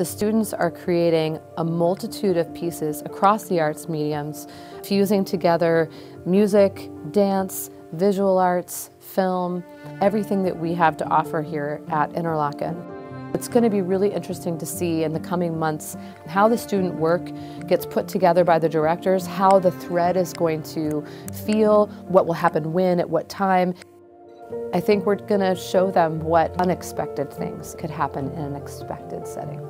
The students are creating a multitude of pieces across the arts mediums, fusing together music, dance, visual arts, film, everything that we have to offer here at Interlochen. It's going to be really interesting to see in the coming months how the student work gets put together by the directors, how the thread is going to feel, what will happen when, at what time. I think we're going to show them what unexpected things could happen in an expected setting.